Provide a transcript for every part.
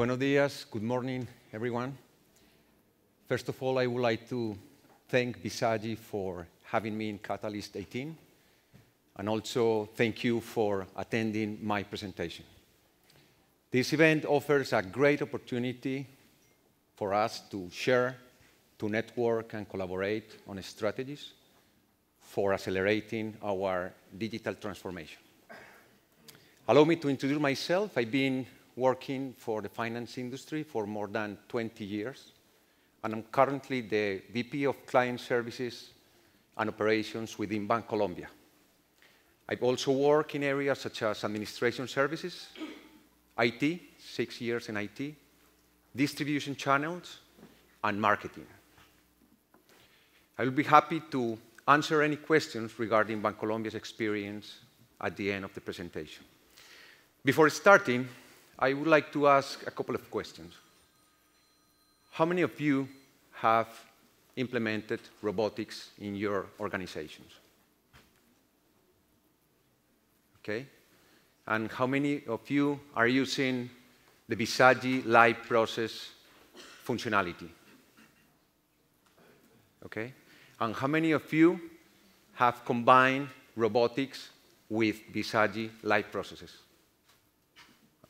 buenos días, good morning, everyone. First of all, I would like to thank Bizagi for having me in Catalyst 18, and also thank you for attending my presentation. This event offers a great opportunity for us to share, to network, and collaborate on strategies for accelerating our digital transformation. Allow me to introduce myself. I've been working for the finance industry for more than 20 years, and I'm currently the VP of Client Services and Operations within Bancolombia. I've also worked in areas such as administration services, IT, six years in IT, distribution channels, and marketing. I will be happy to answer any questions regarding Bancolombia's experience at the end of the presentation. Before starting, I would like to ask a couple of questions. How many of you have implemented robotics in your organizations? Okay. And how many of you are using the Bizagi Live Process functionality? Okay. And how many of you have combined robotics with Bizagi Live Processes?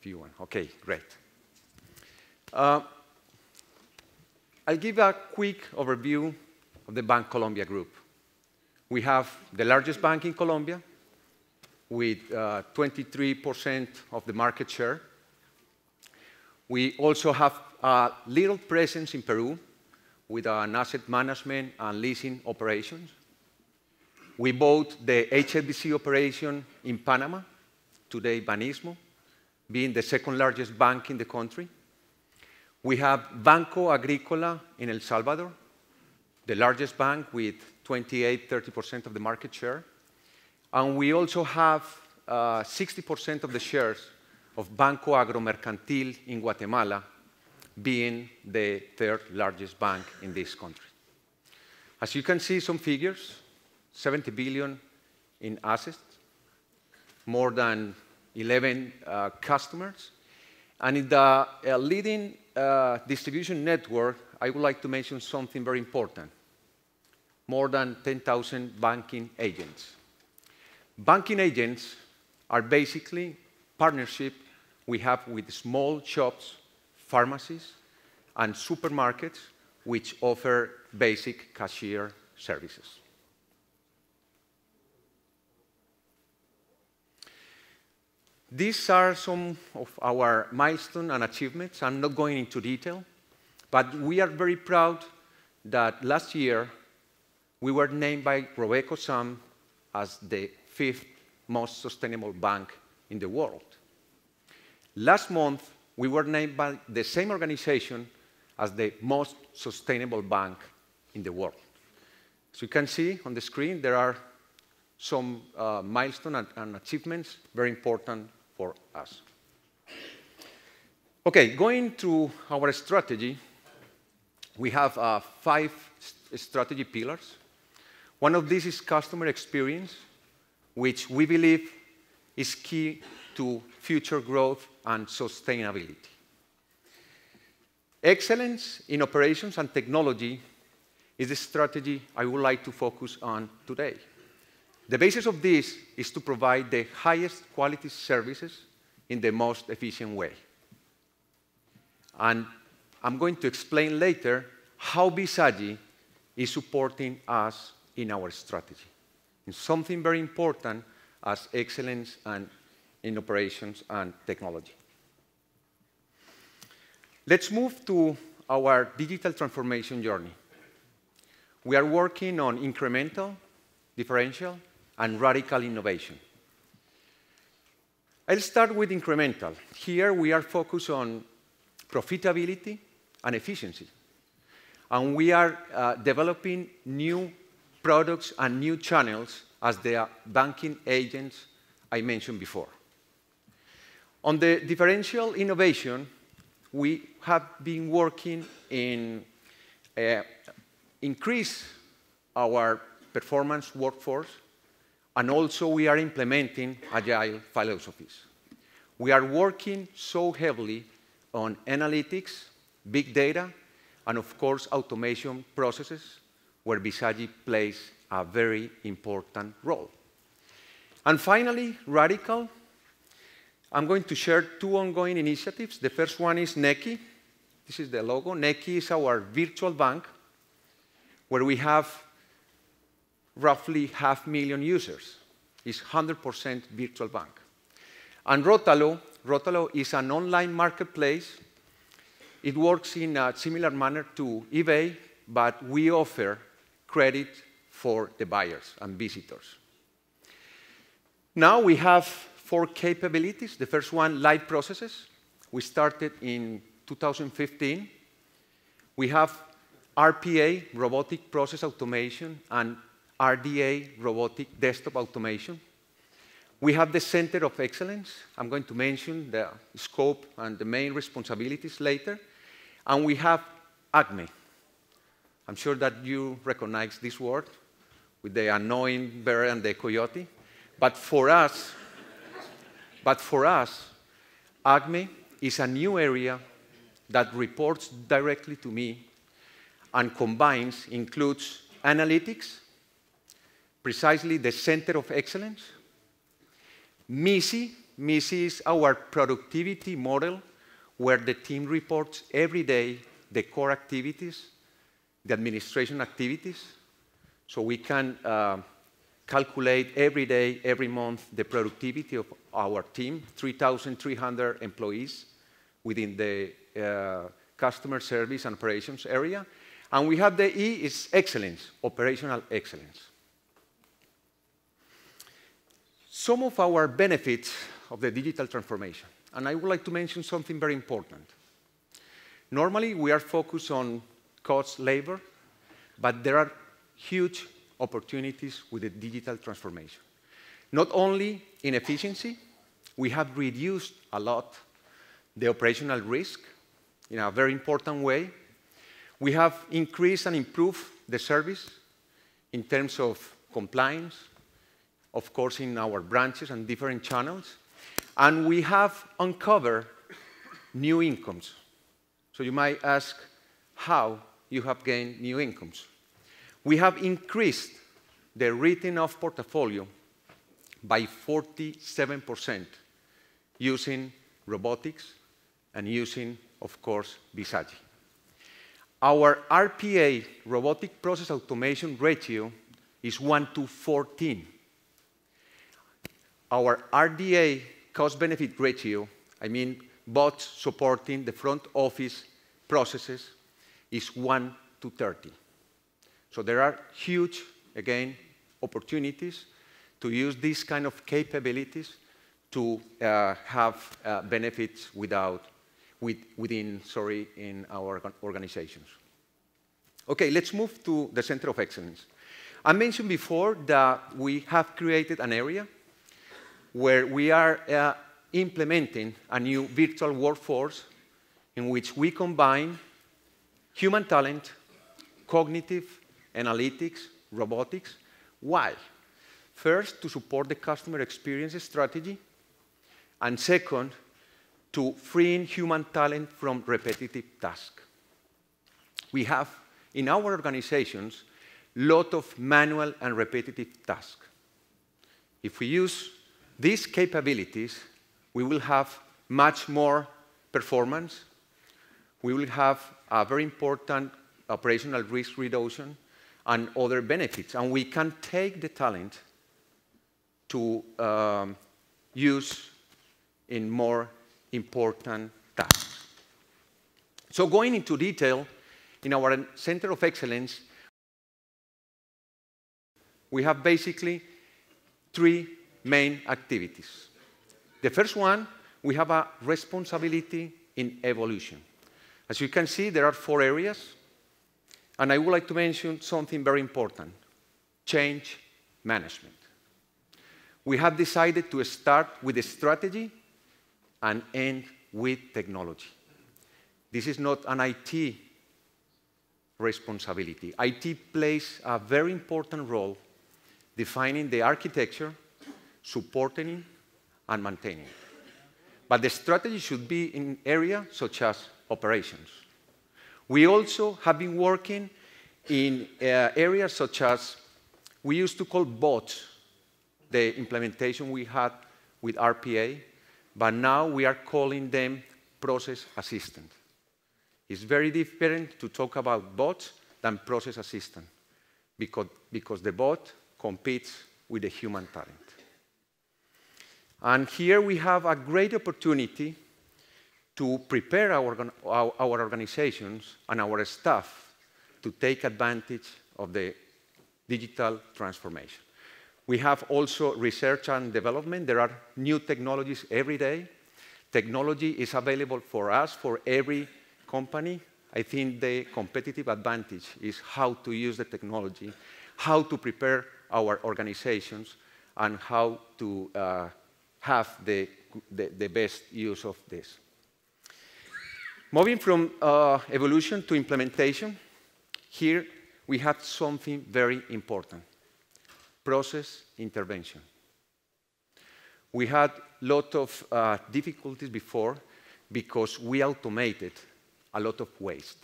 A few. Okay, great. Uh, I'll give a quick overview of the Bancolombia Group. We have the largest bank in Colombia with uh, 23% of the market share. We also have a little presence in Peru with an asset management and leasing operations. We bought the HSBC operation in Panama, today Banistmo, being the second largest bank in the country. We have Banco Agrícola in El Salvador, the largest bank with 28%-30% of the market share. And we also have uh, 60% of the shares of Banco Agromercantil in Guatemala, being the third largest bank in this country. As you can see, some figures: 70 billion in assets, more than 11 uh, customers. And in the uh, leading uh, distribution network, I would like to mention something very important: more than 10,000 banking agents. Banking agents are basically partnerships we have with small shops, pharmacies, and supermarkets which offer basic cashier services. These are some of our milestones and achievements. I'm not going into detail, but we are very proud that last year we were named by RobecoSAM as the fifth most sustainable bank in the world. Last month, we were named by the same organization as the most sustainable bank in the world. As you can see on the screen, there are some uh, milestones and achievements very important for us. Okay, going to our strategy, we have uh, five strategy pillars. One of these is customer experience, which we believe is key to future growth and sustainability. Excellence in operations and technology is the strategy I would like to focus on today. The basis of this is to provide the highest quality services in the most efficient way. And I'm going to explain later how Bizagi is supporting us in our strategy. It's something very important as excellence and in operations and technology. Let's move to our digital transformation journey. We are working on incremental, differential, and radical innovation. I'll start with incremental. Here, we are focused on profitability and efficiency. And we are uh, developing new products and new channels as the banking agents I mentioned before. On the differential innovation, we have been working in uh, increase our performance workforce, and also we are implementing agile philosophies. We are working so heavily on analytics, big data, and of course, automation processes, where Bizagi plays a very important role. And finally, Radical. I'm going to share two ongoing initiatives. The first one is Nequi. This is the logo. Nequi is our virtual bank, where we have roughly half million users. It's 100% virtual bank. And Rotalo, Rotalo is an online marketplace. It works in a similar manner to eBay, but we offer credit for the buyers and visitors. Now we have four capabilities. The first one, live processes. We started in 2015. We have RPA, robotic process automation, and RDA, robotic desktop automation. We have the Center of Excellence. I'm going to mention the scope and the main responsibilities later. And we have ACME. I'm sure that you recognize this word with the annoying bear and the coyote. But for us, but for us, ACME is a new area that reports directly to me and combines, includes analytics, precisely the Center of Excellence, MISI. MISI is our productivity model where the team reports every day the core activities, the administration activities, so we can uh, calculate every day, every month, the productivity of our team, 3,300 employees within the uh, customer service and operations area. And we have the E is excellence, operational excellence. Some of our benefits of the digital transformation, and I would like to mention something very important. Normally, we are focused on cost labor, but there are huge opportunities with the digital transformation. Not only in efficiency, we have reduced a lot the operational risk in a very important way. We have increased and improved the service in terms of compliance, of course, in our branches and different channels. And we have uncovered new incomes. So you might ask how you have gained new incomes. We have increased the written off portfolio by 47% using robotics and using, of course, Bizagi. Our RPA, robotic process automation ratio, is 1 to 14. Our RDA cost-benefit ratio, I mean bots supporting the front office processes, is 1 to 30. So there are huge, again, opportunities to use these kind of capabilities to uh, have uh, benefits without, with, within, sorry, in our organizations. Okay, let's move to the Center of Excellence. I mentioned before that we have created an area where we are uh, implementing a new virtual workforce in which we combine human talent, cognitive, analytics, robotics. Why? First, to support the customer experience strategy, and second, to freeing human talent from repetitive tasks. We have, in our organizations, a lot of manual and repetitive tasks. If we use these capabilities, we will have much more performance. We will have a very important operational risk reduction and other benefits. And we can take the talent to um, use in more important tasks. So going into detail, in our Center of Excellence, we have basically three main activities. The first one, we have a responsibility in evolution. As you can see, there are four areas, and I would like to mention something very important, change management. We have decided to start with a strategy and end with technology. This is not an IT responsibility. IT plays a very important role defining the architecture supporting and maintaining but the strategy should be in areas such as operations. We also have been working in uh, areas such as we used to call bots the implementation we had with RPA, but now we are calling them process assistant. It's very different to talk about bots than process assistant because, because the bot competes with the human talent. And here we have a great opportunity to prepare our, our, organizations and our staff to take advantage of the digital transformation. We have also research and development. There are new technologies every day. Technology is available for us, for every company. I think the competitive advantage is how to use the technology, how to prepare our organizations, and how to uh, have the, the, the, best use of this. Moving from uh, evolution to implementation, here we have something very important, process intervention. We had a lot of uh, difficulties before because we automated a lot of waste.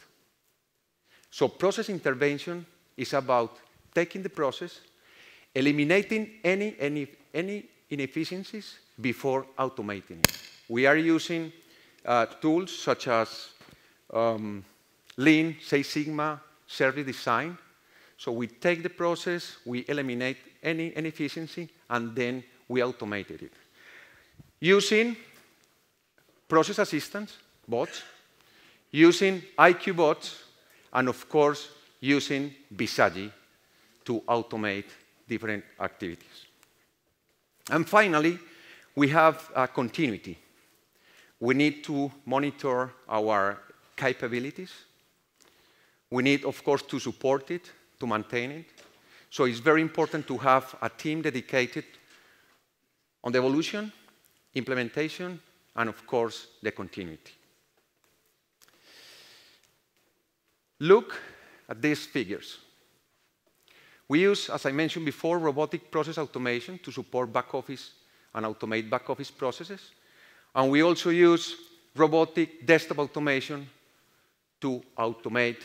So process intervention is about taking the process, eliminating any, any, any inefficiencies before automating it. We are using uh, tools such as um, Lean, Six Sigma, service design. So we take the process, we eliminate any inefficiency, and then we automated it. Using process assistants, bots, using IQ bots, and of course, using Bizagi to automate different activities. And finally, we have a continuity. We need to monitor our capabilities. We need, of course, to support it, to maintain it. So it's very important to have a team dedicated on the evolution, implementation, and of course, the continuity. Look at these figures. We use, as I mentioned before, robotic process automation to support back office and automate back office processes. And we also use robotic desktop automation to automate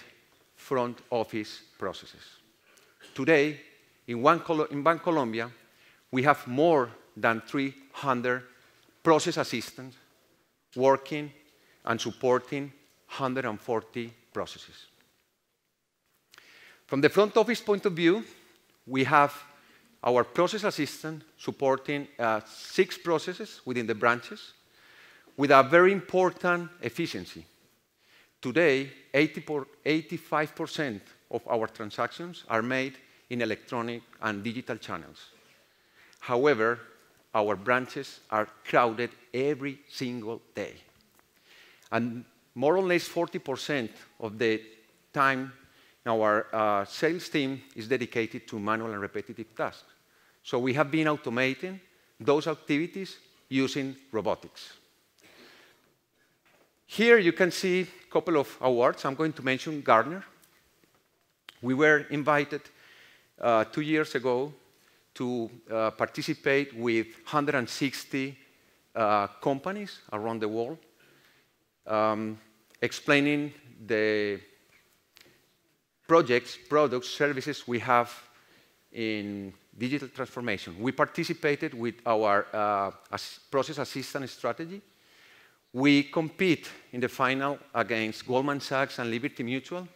front office processes. Today, in, one in Bancolombia, we have more than 300 process assistants working and supporting 140 processes. From the front office point of view, we have our process assistant supporting uh, six processes within the branches with a very important efficiency. Today, 85% of our transactions are made in electronic and digital channels. However, our branches are crowded every single day. And more or less 40% of the time our uh, sales team is dedicated to manual and repetitive tasks. So we have been automating those activities using robotics. Here you can see a couple of awards. I'm going to mention Gartner. We were invited uh, two years ago to uh, participate with 160 uh, companies around the world, um, explaining the projects, products, services we have in digital transformation. We participated with our uh, process assistance strategy. We compete in the final against Goldman Sachs and Liberty Mutual,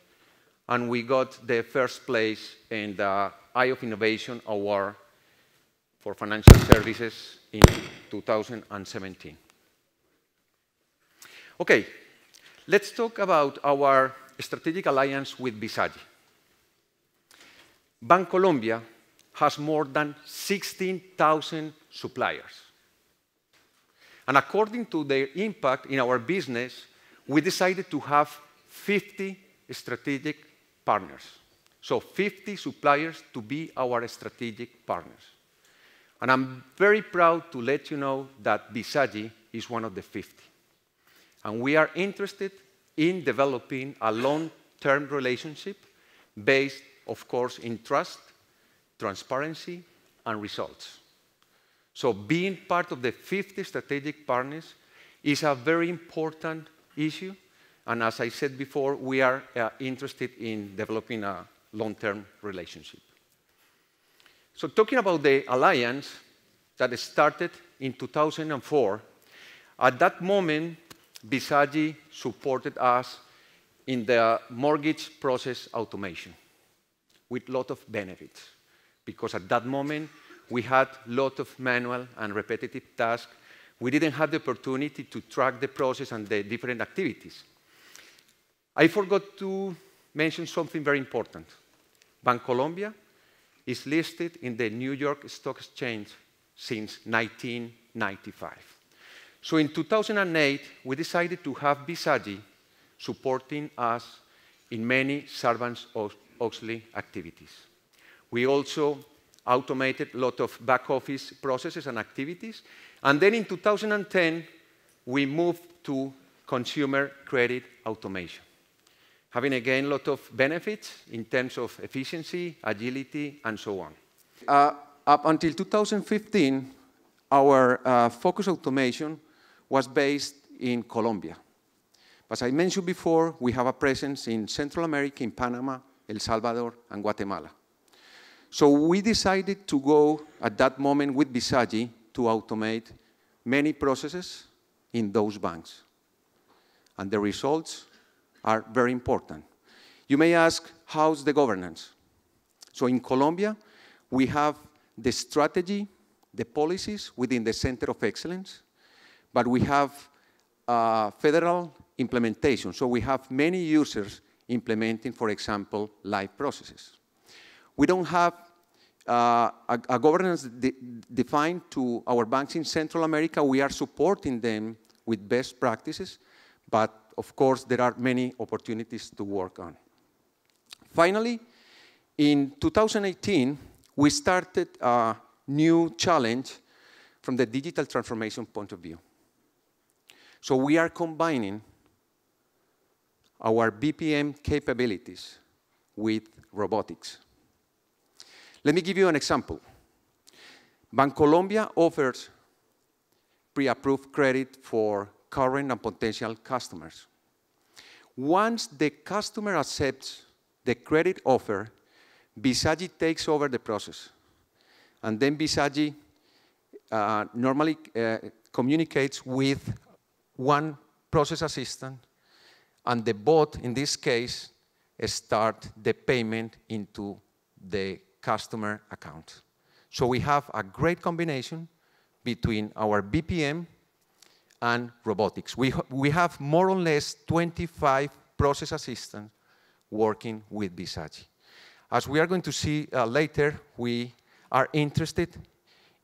and we got the first place in the Eye of Innovation Award for Financial Services in 2017. Okay, let's talk about our strategic alliance with Bizagi. Bancolombia has more than 16,000 suppliers. And according to their impact in our business, we decided to have 50 strategic partners. So 50 suppliers to be our strategic partners. And I'm very proud to let you know that Bizagi is one of the 50. And we are interested in developing a long-term relationship based, of course, in trust, transparency, and results. So being part of the 50 strategic partners is a very important issue. And as I said before, we are uh, interested in developing a long-term relationship. So talking about the alliance that started in 2004, at that moment, Bizagi supported us in the mortgage process automation with lot of benefits. Because at that moment, we had a lot of manual and repetitive tasks. We didn't have the opportunity to track the process and the different activities. I forgot to mention something very important. Bancolombia is listed in the New York Stock Exchange since 1995. So in 2008, we decided to have Bizagi supporting us in many Sarbanes-Oxley activities. We also automated a lot of back office processes and activities. And then in 2010, we moved to consumer credit automation, having again a lot of benefits in terms of efficiency, agility, and so on. Uh, up until 2015, our uh, focus automation was based in Colombia. As I mentioned before, we have a presence in Central America, in Panama, El Salvador, and Guatemala. So we decided to go at that moment with Bizagi to automate many processes in those banks. And the results are very important. You may ask, how's the governance? So in Colombia, we have the strategy, the policies within the Center of Excellence, but we have uh, federal implementation. So we have many users implementing, for example, live processes. We don't have uh, a, a, governance de defined to our banks in Central America. We are supporting them with best practices, but of course, there are many opportunities to work on. Finally, in 2018, we started a new challenge from the digital transformation point of view. So we are combining our BPM capabilities with robotics. Let me give you an example. Bancolombia offers pre-approved credit for current and potential customers. Once the customer accepts the credit offer, Bizagi takes over the process. And then Bizagi uh, normally uh, communicates with one process assistant and the bot, in this case, start the payment into the customer account. So we have a great combination between our BPM and robotics. We, we have more or less 25 process assistants working with Bizagi. As we are going to see uh, later, we are interested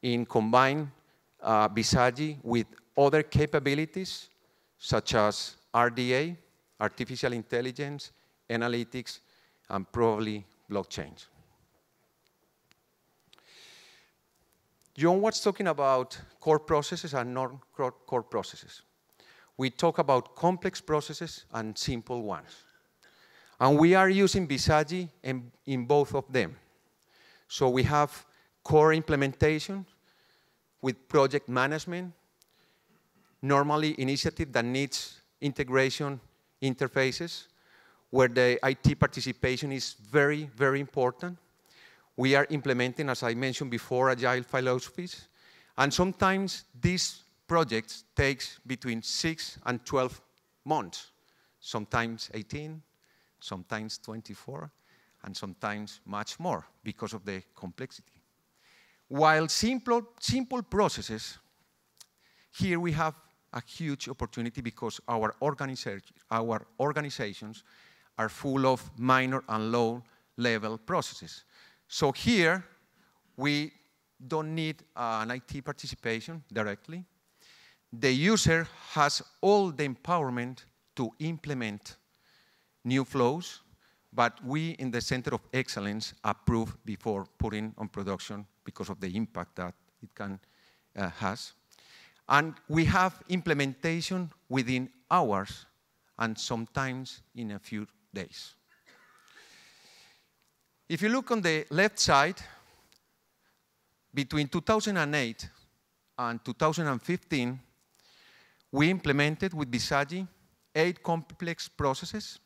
in combining uh, with other capabilities, such as RDA, artificial intelligence, analytics, and probably blockchain. John was talking about core processes and non-core processes. We talk about complex processes and simple ones. And we are using Bizagi in, in both of them. So we have core implementation with project management, normally initiative that needs integration interfaces, where the IT participation is very, very important. We are implementing, as I mentioned before, agile philosophies. And sometimes these projects takes between six and 12 months, sometimes 18, sometimes 24, and sometimes much more because of the complexity. While simple, simple processes, here we have a huge opportunity because our, our organizations are full of minor and low level processes. So here, we don't need an IT participation directly. The user has all the empowerment to implement new flows, but we in the Center of Excellence approve before putting on production because of the impact that it can uh, has. And we have implementation within hours and sometimes in a few days. If you look on the left side, between 2008 and 2015, we implemented with Bizagi eight complex processes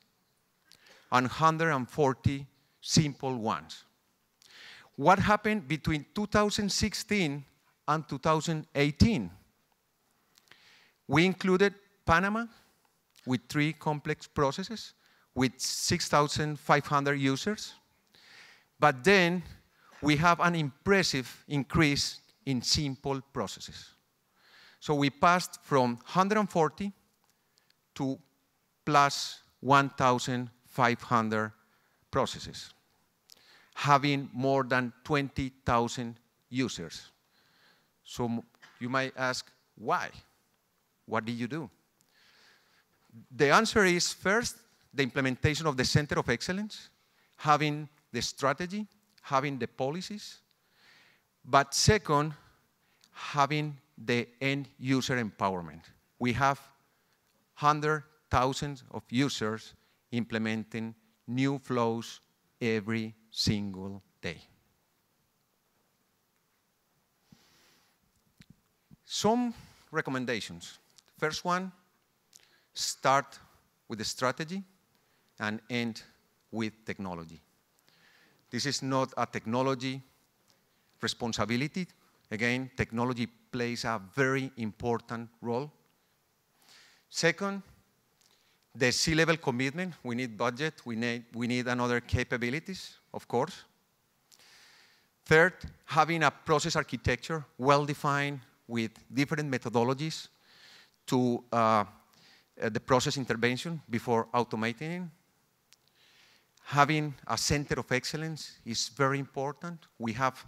and 140 simple ones. What happened between 2016 and 2018? We included Panama with three complex processes with 6,500 users. But then we have an impressive increase in simple processes. So we passed from 140 to plus 1,500 processes, having more than 20,000 users. So you might ask, why? What did you do? The answer is first, the implementation of the Center of Excellence, having the strategy, having the policies, but second, having the end user empowerment. We have hundred thousands of users implementing new flows every single day. Some recommendations. First one, start with the strategy and end with technology. This is not a technology responsibility. Again, technology plays a very important role. Second, the C-level commitment. We need budget. We need, we need another capabilities, of course. Third, having a process architecture well-defined with different methodologies to uh, uh, the process intervention before automating. Having a center of excellence is very important. We have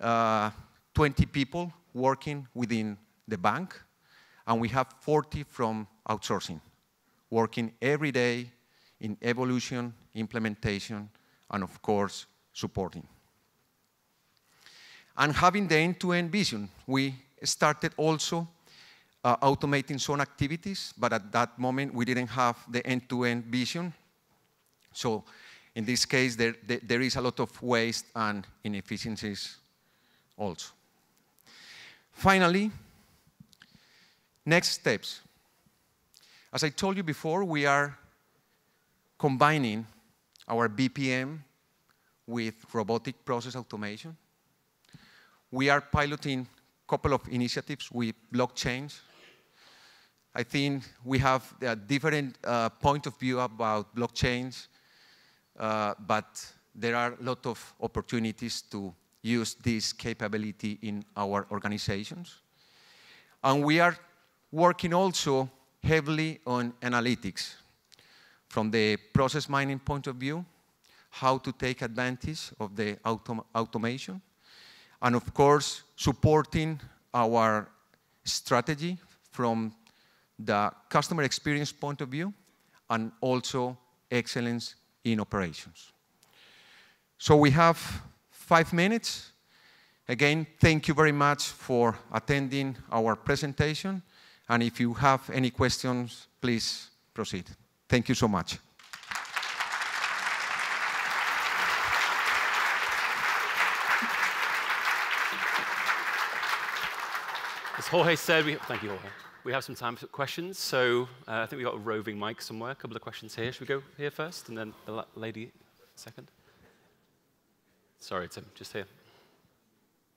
uh, 20 people working within the bank, and we have 40 from outsourcing, working every day in evolution, implementation, and of course, supporting. And having the end-to-end -end vision, we started also uh, automating some activities, but at that moment we didn't have the end-to-end -end vision. So in this case, there, there, there is a lot of waste and inefficiencies also. Finally, next steps. As I told you before, we are combining our BPM with robotic process automation. We are piloting a couple of initiatives with blockchains. I think we have a different uh, point of view about blockchains, uh, but there are a lot of opportunities to use this capability in our organizations. And we are working also heavily on analytics from the process mining point of view, how to take advantage of the autom automation, and of course, supporting our strategy from the customer experience point of view and also excellence in operations. So we have five minutes. Again, thank you very much for attending our presentation. And if you have any questions, please proceed. Thank you so much. As Jorge said, we, thank you, Jorge. We have some time for questions. So uh, I think we've got a roving mic somewhere. A couple of questions here. Should we go here first and then the lady second? Sorry, Tim, just here.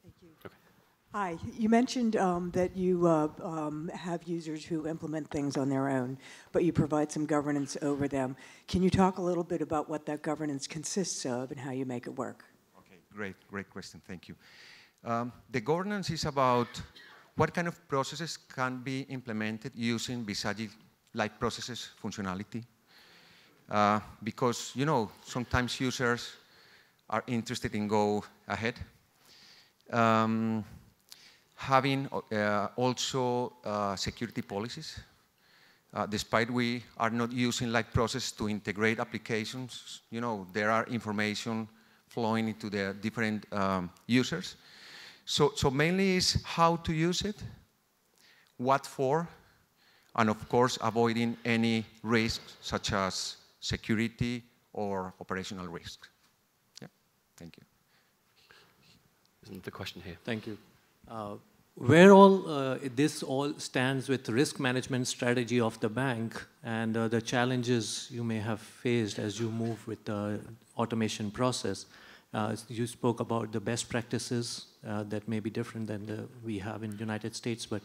Thank you. Okay. Hi, you mentioned um, that you uh, um, have users who implement things on their own, but you provide some governance over them. Can you talk a little bit about what that governance consists of and how you make it work? Okay, great, great question, thank you. Um, the governance is about what kind of processes can be implemented using Bizagi live processes functionality. Uh, because, you know, sometimes users are interested in go ahead. Um, having uh, also uh, security policies. Uh, despite we are not using live process to integrate applications, you know, there are information flowing into the different um, users. So, so mainly is how to use it, what for, and of course avoiding any risks such as security or operational risks. Thank you. Isn't the question here? Thank you. Uh, where all uh, this all stands with risk management strategy of the bank and uh, the challenges you may have faced as you move with the automation process. Uh, you spoke about the best practices uh, that may be different than the, we have in the United States, but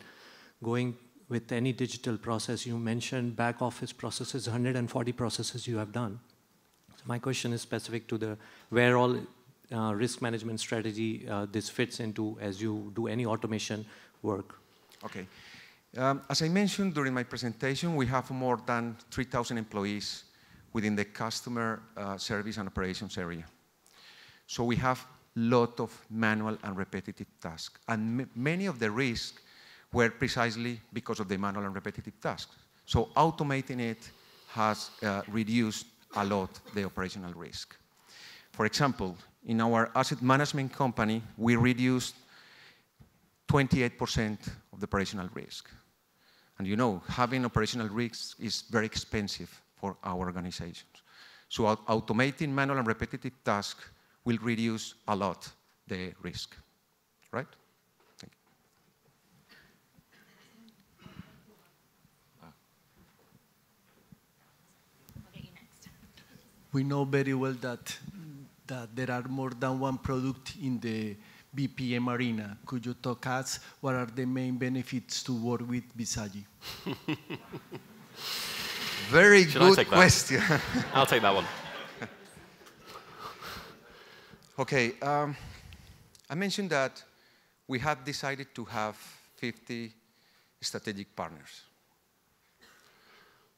going with any digital process, you mentioned back office processes, 140 processes you have done. So my question is specific to the where all uh, risk management strategy uh, this fits into as you do any automation work? Okay. Um, as I mentioned during my presentation, we have more than 3,000 employees within the customer uh, service and operations area. So we have a lot of manual and repetitive tasks. And many of the risks were precisely because of the manual and repetitive tasks. So automating it has uh, reduced a lot the operational risk. For example, in our asset management company, we reduced 28% of the operational risk. And you know, having operational risks is very expensive for our organizations. So automating manual and repetitive tasks will reduce a lot the risk, right? Thank you. Ah. We know very well that that there are more than one product in the BPM arena. Could you talk us what are the main benefits to work with Bizagi? Very Should good question. I'll take that one. Okay, um, I mentioned that we have decided to have 50 strategic partners.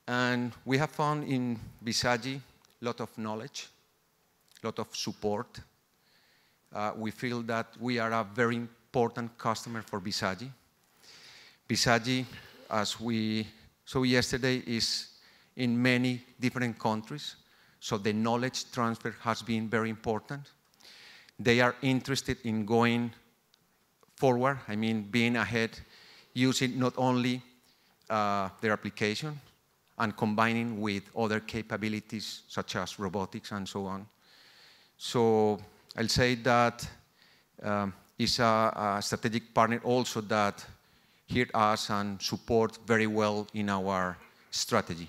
And we have found in Bizagi a lot of knowledge, a lot of support. Uh, we feel that we are a very important customer for Bizagi. Bizagi, as we saw yesterday, is in many different countries, so the knowledge transfer has been very important. They are interested in going forward, I mean, being ahead, using not only uh, their application and combining with other capabilities such as robotics and so on. So I'll say that um, is a, a, strategic partner also that hear us and support very well in our strategy.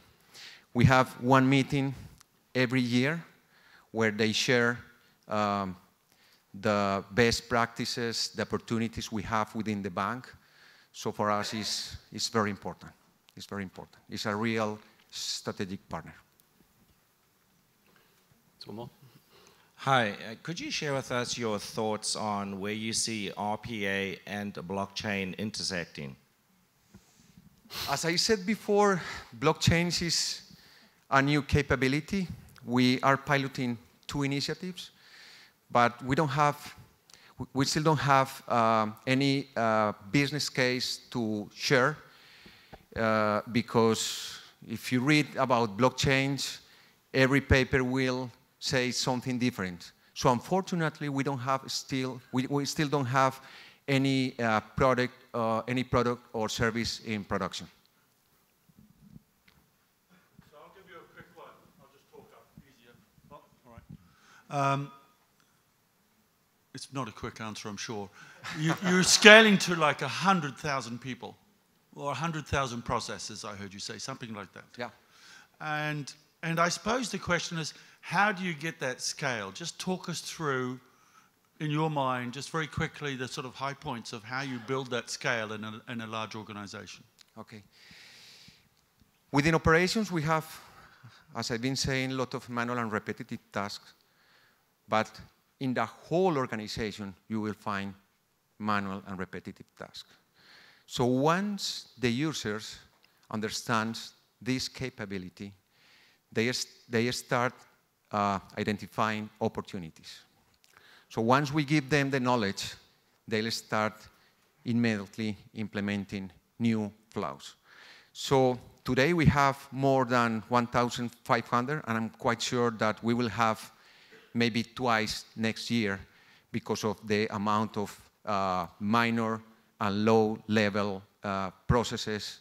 We have one meeting every year where they share um, the best practices, the opportunities we have within the bank. So for us, it's, it's very important. It's very important. It's a real strategic partner. One more. Hi, uh, could you share with us your thoughts on where you see RPA and blockchain intersecting? As I said before, blockchain is a new capability. We are piloting two initiatives, but we don't have, we still don't have uh, any uh, business case to share uh, because if you read about blockchains, every paper will say something different. So unfortunately, we don't have still, we, we still don't have any uh, product, uh, any product or service in production. So I'll give you a quick one. I'll just talk up easier. Oh, all right. Um, it's not a quick answer, I'm sure. You, you're scaling to like 100,000 people or 100,000 processes, I heard you say, something like that. Yeah. And, and I suppose the question is, how do you get that scale? Just talk us through, in your mind, just very quickly, the sort of high points of how you build that scale in a, in a large organization. Okay. Within operations, we have, as I've been saying, a lot of manual and repetitive tasks. But in the whole organization, you will find manual and repetitive tasks. So once the users understand this capability, they, they start uh, identifying opportunities. So once we give them the knowledge, they'll start immediately implementing new flows. So today we have more than 1,500, and I'm quite sure that we will have maybe twice next year because of the amount of uh, minor and low-level uh, processes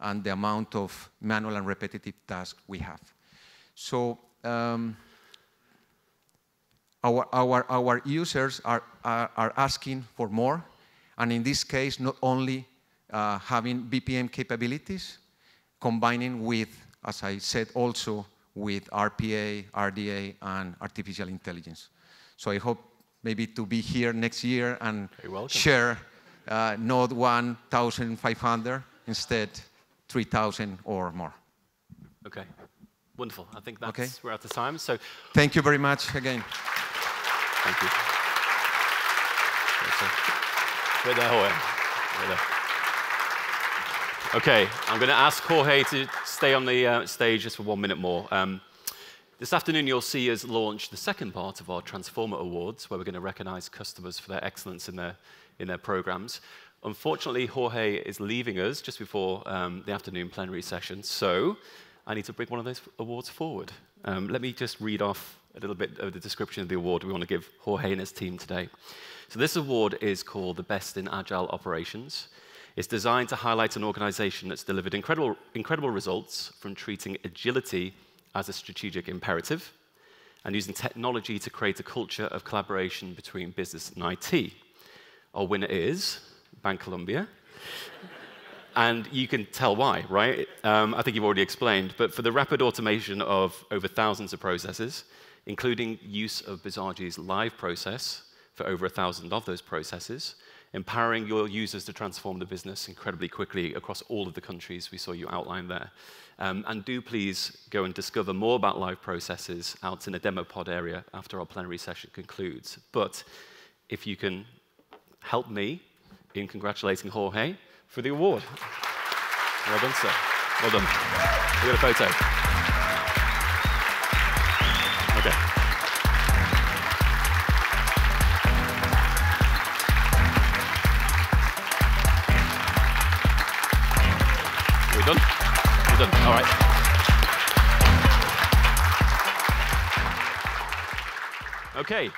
and the amount of manual and repetitive tasks we have. So um, our, our, our users are, are, are asking for more, And in this case, not only uh, having BPM capabilities, combining with, as I said, also with RPA, RDA, and artificial intelligence. So I hope maybe to be here next year and share uh, not 1,500, instead 3,000 or more. Okay, wonderful. I think that's, Okay. we're out of time. So Thank you very much again. Thank you. Right there, Jorge. Okay, I'm going to ask Jorge to stay on the uh, stage just for one minute more. Um, this afternoon, you'll see us launch the second part of our Transformer Awards, where we're going to recognize customers for their excellence in their, in their programs. Unfortunately, Jorge is leaving us just before um, the afternoon plenary session, so I need to bring one of those awards forward. Um, let me just read off a little bit of the description of the award we want to give Jorge and his team today. So, this award is called the Best in Agile Operations. It's designed to highlight an organization that's delivered incredible, incredible results from treating agility as a strategic imperative and using technology to create a culture of collaboration between business and IT. Our winner is Bank Bancolombia. And you can tell why, right? Um, I think you've already explained, but for the rapid automation of over thousands of processes, including use of Bizagi's live process for over a thousand of those processes, empowering your users to transform the business incredibly quickly across all of the countries we saw you outline there. Um, and do please go and discover more about live processes out in the demo pod area after our plenary session concludes. But if you can help me in congratulating Jorge for the award. Well done, sir. Well done. We got a photo. Right. Okay.